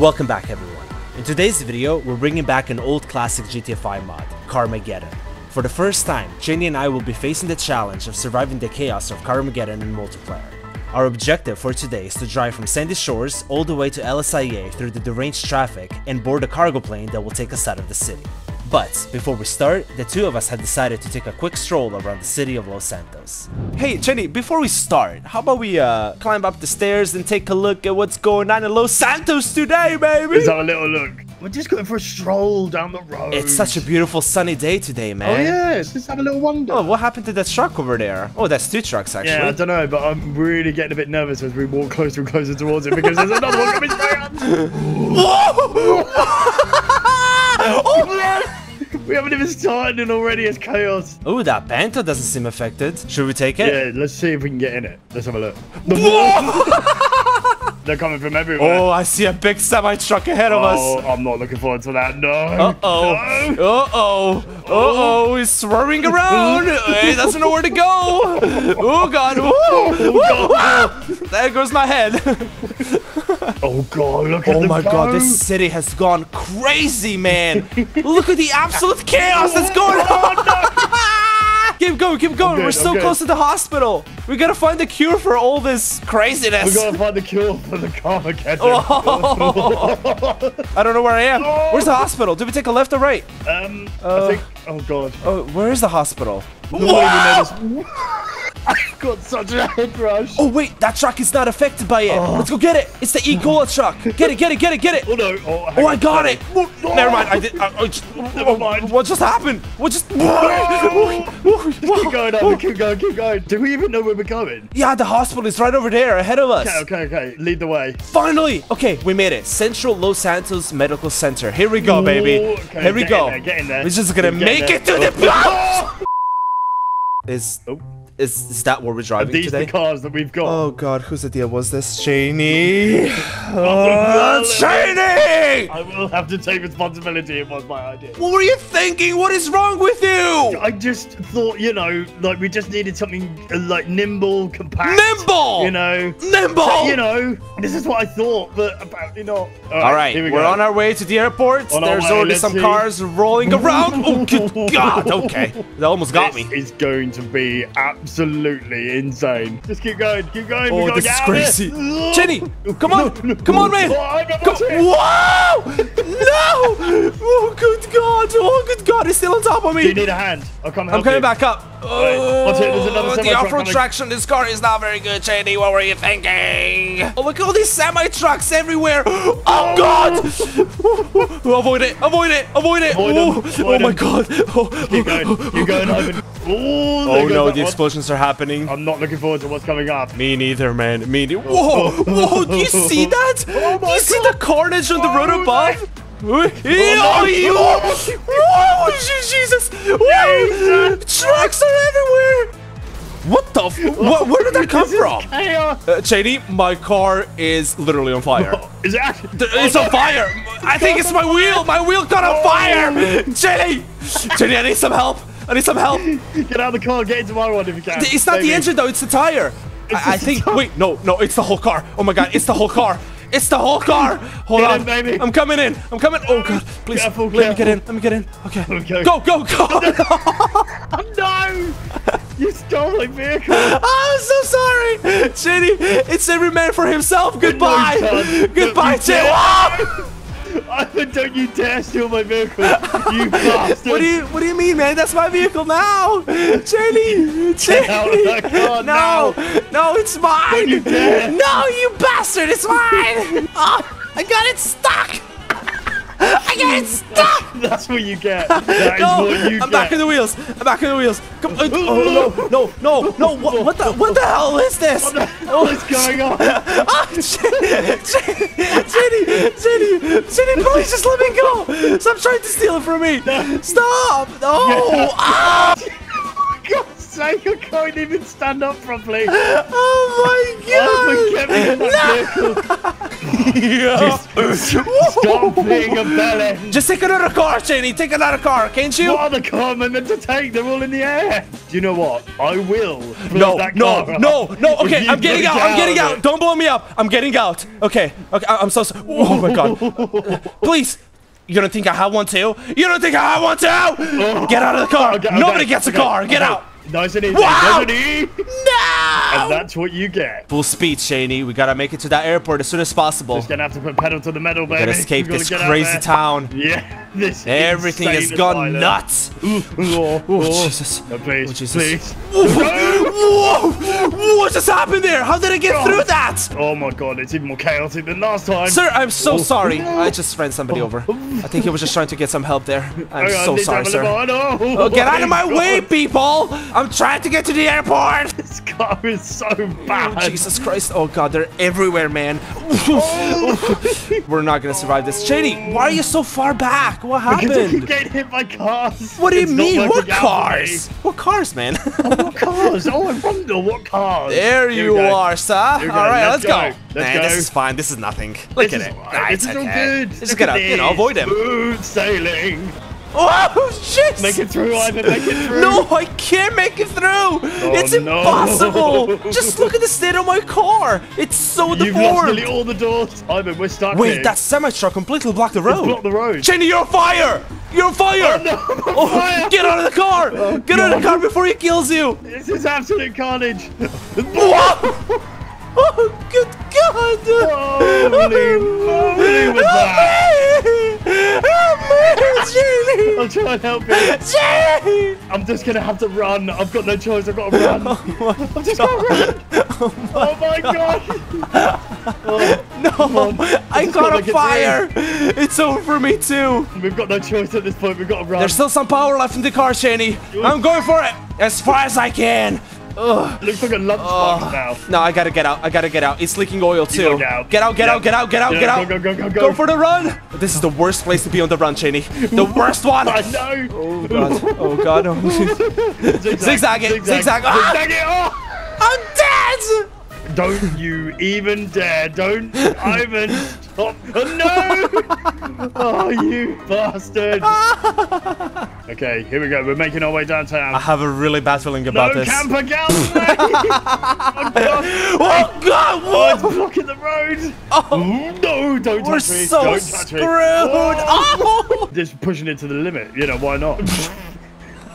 Welcome back everyone. In today's video, we're bringing back an old classic GTA 5 mod, Carmageddon. For the first time, Chaney and I will be facing the challenge of surviving the chaos of Carmageddon in multiplayer. Our objective for today is to drive from Sandy Shores all the way to LSIA through the deranged traffic and board a cargo plane that will take us out of the city. But before we start, the two of us have decided to take a quick stroll around the city of Los Santos. Hey Jenny, before we start, how about we uh, climb up the stairs and take a look at what's going on in Los Santos today, baby? Let's have a little look. We're just going for a stroll down the road. It's such a beautiful sunny day today, man. Oh man. yes, let's have a little wander. Oh, what happened to that truck over there? Oh, that's two trucks actually. yeah, I don't know, but I'm really getting a bit nervous as we walk closer and closer towards it because there's another one coming straight up. oh, We haven't even started and already it's chaos. oh, that Panto doesn't seem affected. Should we take it? Yeah, let's see if we can get in it. Let's have a look. They're coming from everywhere. Oh, I see a big semi truck ahead of Oh, us. I'm not looking forward to that. No. Uh oh. Uh oh. Uh oh. He's swerving around. he doesn't know where to go. Oh god. Woo. Woo. There goes my head. Oh god, look at Oh my god, this city has gone crazy, man. Look at the absolute chaos that's going on. keep going, keep going. good, We're so close to the hospital. We gotta find the cure for all this craziness. We gotta find the cure for the Carmageddon. Oh. I don't know where I am. Where's the hospital? Did we take a left or right? Um, Uh, I think. Oh god. Oh, where is the hospital? I've got such a head rush. Oh wait, that truck is not affected by it. Oh. Let's go get it. It's the E. coli truck. Get it, get it, get it, get it. Oh no. Oh, Oh, I got it. Never mind. I did. I, I just, Never mind. What just happened? What just? Keep going, Adam. Keep going. Keep going. Do we even know where we're going? Yeah, the hospital is right over there, ahead of us. Okay, okay, okay. Lead the way. Finally! Okay, we made it. Central Los Santos Medical Center. Here we go, baby. Okay, Here we go. there, get in there. We're just gonna make there. it to the. Oh. Is Oh. Is is that where we're driving These today? the cars that we've got. Oh God, whose idea was this? Chaney. Oh, Chaney! I will have to take responsibility. It was my idea. What were you thinking? What is wrong with you? I just thought, you know, like we just needed something uh, like nimble, compact. Nimble! You know. Nimble! So, you know, this is what I thought, but apparently not. All right, here we we're go. on our way to the airport. On There's already some see. cars rolling around. Oh, good God. Okay. That almost got This me. is going to be absolutely insane. Just keep going, keep going. we Oh, this is get out of crazy. Jenny, come on. Come on, man. Oh, Go- Wow! No! Oh, good God. Oh, good God. It's still on top of me. Do you need a hand? I'll come help I'm coming you. back up. Alright, watch it, there's another Oh, the semi-truck off-road coming. traction. This car is not very good, Chaney. What were you thinking? Oh, look at all these semi-trucks everywhere. Oh, oh. God! avoid it. Avoid it. Avoid it. Avoid oh, avoid oh my. God. Oh, Keep going, keep going, Ivan. Oh, Oh, no. that The one. explosions are happening. I'm not looking forward to what's coming up. Me neither, man. Me neither. Whoa! Whoa! Do you see that? Oh Do my you see the carnage on the Oh road my- above? Oh, no. you- Whoa! Jesus! Whoa! Trucks are everywhere! What the? F what, where did that come from? Uh, Chaney, my car is literally on fire. Is it actually? Th- It's on fire! I think it's my wheel! My wheel caught on fire! Chaney! Chaney, I need some help! I need some help! Get out of the car, get into my one if you can. It's not the engine though, it's the tire. I, I think. Wait, no, no, it's the whole car. Oh my god, it's the whole car. It's the whole car. Hold Get on, in, baby. I'm coming in. I'm coming. Oh god, please Careful, let me get in. Let me get in. Okay. Okay. Go, go, go. No! You stole my vehicle. I'm so sorry, Jenny. It's every man for himself. Goodbye. son. Goodbye, You Jenny. dare- Ah! Ivan, don't you dare steal my vehicle, you bastard! What do you What do you mean, man? That's my vehicle now, Jenny. Jenny. out of that car no, no, it's mine. you dare. No, you bastard, it's mine. oh, I got it stuck. I it stuck. That's what you get. That is No, what you I'm get. back in the wheels. I'm back in the wheels. Come, uh, oh, no, no, no, no. What, what the What the hell is this? What's going on? Ah, Jenny, Jenny, Jenny, Jenny, please just let me go. Stop trying to steal it from me. Stop. No. Ah. God's sake, I can't even stand up properly. Oh my Oh, forget me in that vehicle. Stop being a bellend. Just take another car, Chaney. Take another car, can't you? What other car am I meant to take? They're all in the air. Do you know what? I will. blow No, no, no, no. Okay, I'm getting out. I'm getting out. Don't blow me up. I'm getting out. Okay, okay. I- I'm so sorry. Oh my god. Please. You don't think I have one too? You don't think I have one too? Oh. Get out of the car. Okay, okay, Nobody gets a car. Get out. Nice and easy. Wow. Nice and easy. No. And that's what you get. Full speed, Chaney. We gotta make it to that airport as soon as possible. Just gonna have to put pedal to the metal, baby. Gotta escape We gotta this crazy town. Yeah, this Everything has gone asylum. nuts. Oh, Oh, Jesus. No, please, Oh, Jesus. please. Whoa! What just happened there? How did I get oh. through that? Oh my god, it's even more chaotic than last time. Sir, I'm so Oh, sorry. no. I just ran somebody over. I think he was just trying to get some help there. I'm Hang on, so sorry, sir. Oh. Oh, get out of oh my God. way, people! I'm trying to get to the airport! This car is so bad. Oh, Jesus Christ. Oh, God, they're everywhere, man. We're not gonna survive this. Shady, why are you so far back? What Because I keep happened? getting hit by cars. What do you It's mean? What working out for cars? What cars, man? What cars? Oh, I wonder what cars. there Here you are, sir. All right, let's, Let's go. go. Let's Man, go. this is fine. This is nothing. Look This at is it. right. Ah, This it's is all okay. good. Just Look out. You know, avoid him. Smooth sailing. Oh, shit! Make it through, Ivan. Make it through. No, I can't make it through. Oh, it's Oh, no. impossible. Just look at the state of my car. It's so deformed! You've lost nearly all the doors. Ivan, we're stuck Wait, here. that semi truck completely blocked the road. It's blocked the road. Chaney, you're on fire! You're on fire! Oh, no, Oh, fire. Get out of the car! Oh, get out of the car before he kills you! This is absolute carnage. Whoa! Oh, good God! Holy moly was that? Help me! I'll try and help you. Jenny! I'm just gonna have to run. I've got no choice. I've got to run. I've just got to run. Oh my oh oh god. Oh, No! I got a fire! It's over for me too! we've got no choice at this point. We've got to run. There's still some power left in the car, Chaney. I'm going for it as far as I can. Ugh. Looks like a lunchbox now. No, I gotta get out. I gotta get out. It's leaking oil too. go now. Get out, get Yeah. out, get out, get out, Yeah, get out. go, go, go, go, Go go. for the run. This is the worst place to be on the run, Chaney. The worst one. I know. Oh god. Oh god. Oh. Zigzag it, zigzag. Ah! Zigzag it. Oh! I'm dead. Don't you even dare. Don't Ivan. Stop. Oh, no. Oh, you bastard. Okay, here we go. We're making our way downtown. I have a really bad feeling about no this. camper gas, mate. oh, God. Oh god. Oh, it's blocking the road. Oh. No, don't We're touch me. so don't touch screwed. me. Oh. Just pushing it to the limit. You know, why not?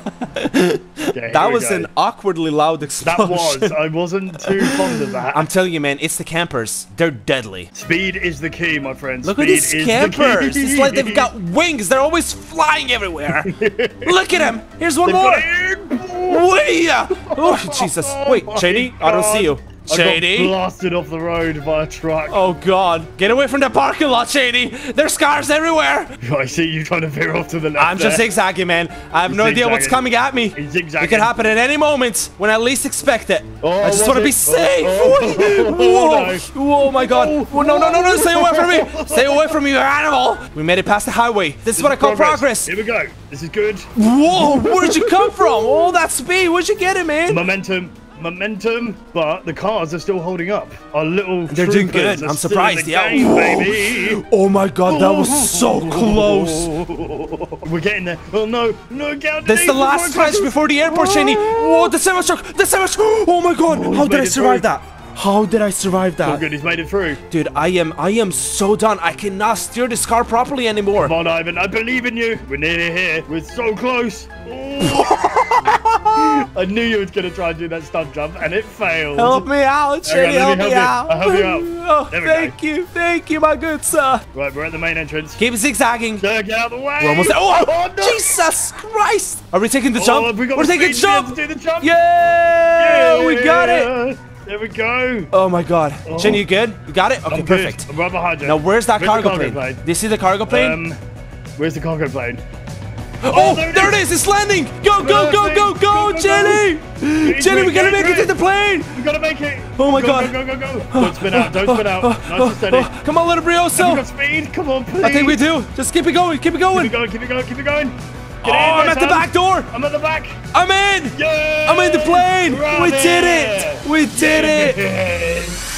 Okay, That was go. an awkwardly loud That explosion. was. I wasn't too fond of that. I'm telling you, man, it's the campers. They're deadly. Speed is the key, my friends. Look Speed at these is campers. The. It's like they've got wings. They're always flying everywhere. Look at him. Here's one They've more. got. Oh, Jesus. Wait, Shady, I don't see you. God. I got Shady. blasted off the road by a truck. Oh, God. Get away from the parking lot, Shady. There's cars everywhere. I see you trying to veer off to the left. I'm just there. zigzagging, man. I have He's no idea what's coming at me. It could happen at any moment when I least expect it. Oh, I just want to be safe. Oh, oh, Whoa. Oh, oh, oh, no. Whoa, my God. Oh, Whoa, no, no, no, no. Stay away from me. Stay away from me, you animal. We made it past the highway. This is what I call progress. Here we go. This is good. Whoa, where'd you come from? All that speed. Where'd you get it, man? Momentum. Momentum, but the cars are still holding up. Our little They're doing good. I'm surprised. Yeah. game, baby. Oh my god, that was so close. We're getting there. Oh no, no, get out This is the last stretch before the airport, Chaney. Ah. Whoa, the semi truck, the semi truck. Oh my god, Oh, how did I survive that? How did I survive Oh that? good, he's made it through. Dude, I am I am so done. I cannot steer this car properly anymore. Come on, Ivan, I believe in you. We're nearly here. We're so close. Oh. I knew you was gonna try and do that stunt jump, and it failed. Help me out, Chaney, help me out. I'll help you out. Oh, thank you, thank you, my good sir. Right, we're at the main entrance. Keep zigzagging. Sir, get out of the way. We're almost there. Oh, Oh, no. Jesus Christ! Are we taking the Oh, jump? we got We're taking speed to be able jump. to do the jump. Yeah, yeah, we got it. There we go. Oh my god. Jenny, you good? You got it? Okay, I'm perfect. I'm right behind you. Now, where's that Where's the cargo, plane? Do you see the cargo plane? Um, where's the cargo plane? Oh, oh, there it there it is! It's landing! Go, go, go, go, Go, go. Jenny! Jenny, we gotta make it to the plane! We gotta make it. Oh my go, God. Go, go, go, go. Don't spin out. Don't spin out. Nice and steady. Oh, come on, little Have Brioso! got speed? Come on, please. I think we do. Just keep it going, keep it going. Keep it going. Keep it going. Keep it going. Oh, I'm at the back door. I'm at the back. I'm in. Yeah! I'm in the plane. Run We did it. We did it.